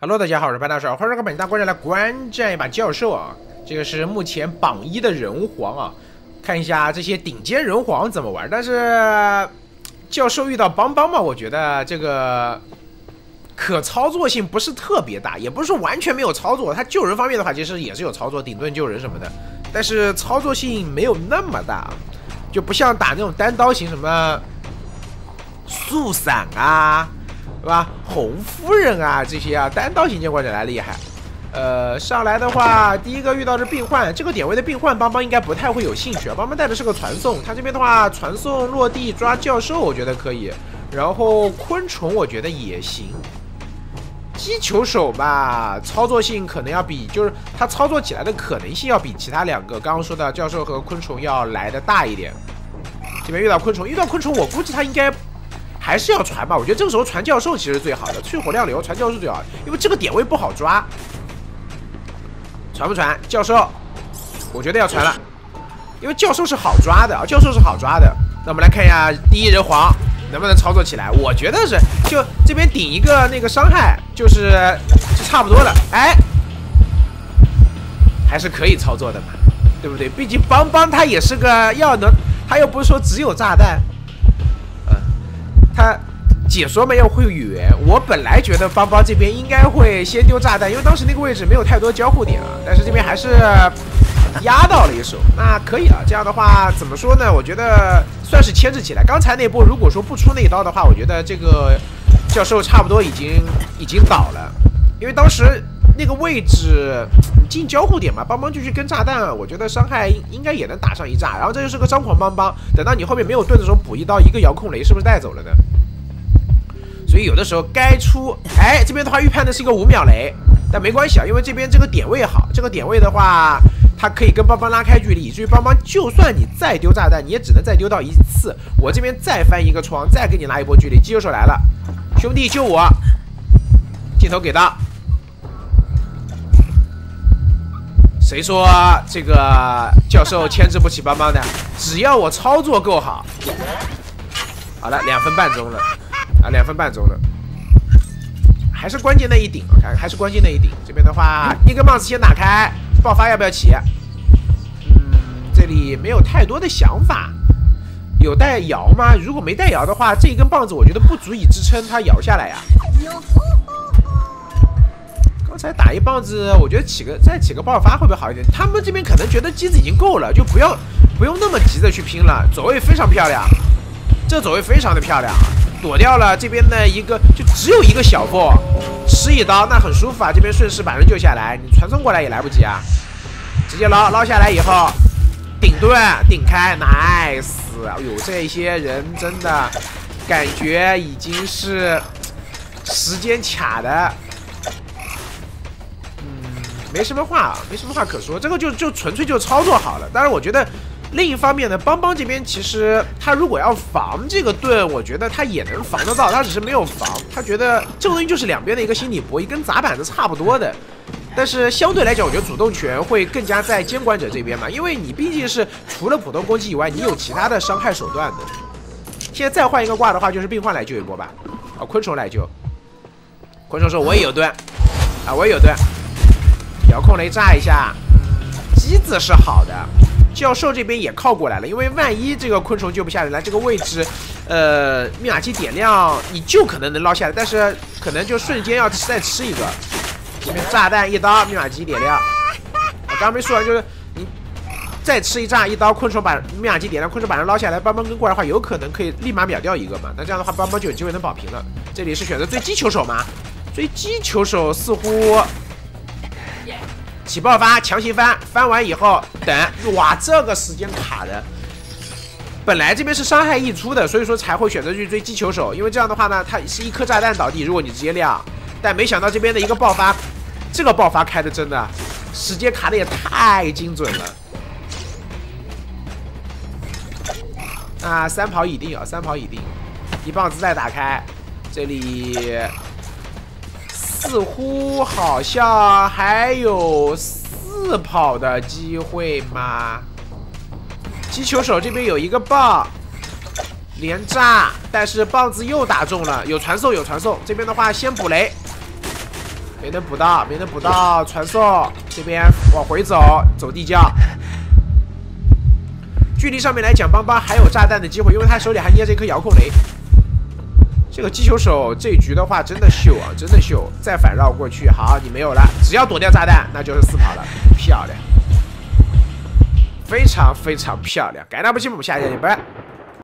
Hello，大家好，我是潘大帅，欢迎各位本大观众来观战一把教授啊！这个是目前榜一的人皇啊，看一下这些顶尖人皇怎么玩。但是教授遇到邦邦嘛，我觉得这个可操作性不是特别大，也不是说完全没有操作。他救人方面的话，其实也是有操作，顶盾救人什么的，但是操作性没有那么大，就不像打那种单刀型什么速闪啊。对吧？红夫人啊，这些啊，单刀型监管者来厉害。呃，上来的话，第一个遇到是病患，这个点位的病患，邦邦应该不太会有兴趣啊。邦邦带的是个传送，他这边的话，传送落地抓教授，我觉得可以。然后昆虫，我觉得也行。击球手吧，操作性可能要比，就是他操作起来的可能性要比其他两个刚刚说的教授和昆虫要来的大一点。这边遇到昆虫，遇到昆虫，我估计他应该。还是要传吧，我觉得这个时候传教授其实最好的，淬火亮流传教授最好，因为这个点位不好抓。传不传教授？我觉得要传了，因为教授是好抓的啊，教授是好抓的。那我们来看一下第一人皇能不能操作起来，我觉得是，就这边顶一个那个伤害，就是就差不多了。哎，还是可以操作的嘛，对不对？毕竟邦邦他也是个要能，他又不是说只有炸弹。解说没有会员，我本来觉得邦邦这边应该会先丢炸弹，因为当时那个位置没有太多交互点啊。但是这边还是压到了一手，那可以啊。这样的话怎么说呢？我觉得算是牵制起来。刚才那波如果说不出那一刀的话，我觉得这个教授差不多已经已经倒了，因为当时那个位置进交互点嘛，邦邦就去跟炸弹，我觉得伤害应该也能打上一炸。然后这就是个张狂邦邦，等到你后面没有盾的时候补一刀，一个遥控雷是不是带走了呢？所以有的时候该出，哎，这边的话预判的是一个五秒雷，但没关系啊，因为这边这个点位好，这个点位的话，它可以跟邦邦拉开距离，以至于邦邦就算你再丢炸弹，你也只能再丢到一次。我这边再翻一个窗，再给你拉一波距离。机油手来了，兄弟救我！镜头给到，谁说这个教授牵制不起邦邦的？只要我操作够好，好了，两分半钟了。啊，两分半钟了，还是关键那一顶，看还是关键那一顶。这边的话，一根棒子先打开，爆发要不要起？嗯，这里没有太多的想法。有带摇吗？如果没带摇的话，这一根棒子我觉得不足以支撑它摇下来呀。刚才打一棒子，我觉得起个再起个爆发会不会好一点？他们这边可能觉得机子已经够了，就不要不用那么急着去拼了。走位非常漂亮，这走位非常的漂亮。躲掉了这边的一个，就只有一个小缝，吃一刀那很舒服啊！这边顺势把人救下来，你传送过来也来不及啊！直接捞捞下来以后，顶盾顶开，nice！哎呦，这些人真的感觉已经是时间卡的，嗯，没什么话，没什么话可说，这个就就纯粹就操作好了。当然，我觉得。另一方面呢，邦邦这边其实他如果要防这个盾，我觉得他也能防得到，他只是没有防。他觉得这个东西就是两边的一个心理博弈，跟砸板子差不多的。但是相对来讲，我觉得主动权会更加在监管者这边嘛，因为你毕竟是除了普通攻击以外，你有其他的伤害手段的。现在再换一个挂的话，就是病患来救一波吧。啊，昆虫来救。昆虫说：“我也有盾，啊，我也有盾。遥控雷炸一下，机子是好的。”教授这边也靠过来了，因为万一这个昆虫救不下来，这个位置，呃，密码机点亮，你就可能能捞下来，但是可能就瞬间要再吃一个。这边炸弹一刀，密码机点亮。我刚没说完，就是你再吃一炸一刀，昆虫把密码机点亮，昆虫把人捞下来，邦邦跟过来的话，有可能可以立马秒掉一个嘛？那这样的话，邦邦就有机会能保平了。这里是选择追击球手吗？追击球手似乎。起爆发，强行翻，翻完以后等，哇，这个时间卡的。本来这边是伤害溢出的，所以说才会选择去追击球手，因为这样的话呢，它是一颗炸弹倒地，如果你直接亮，但没想到这边的一个爆发，这个爆发开的真的，时间卡的也太精准了。啊，三跑已定啊，三跑已定，一棒子再打开，这里。似乎好像还有四跑的机会吗？击球手这边有一个棒连炸，但是棒子又打中了。有传送，有传送。这边的话先补雷，没能补到，没能补到，传送这边往回走，走地窖。距离上面来讲，邦邦还有炸弹的机会，因为他手里还捏着一颗遥控雷。这个击球手这一局的话，真的秀啊，真的秀！再反绕过去，好，你没有了，只要躲掉炸弹，那就是四跑了，漂亮，非常非常漂亮。感谢大家收看，我们下期见，拜拜。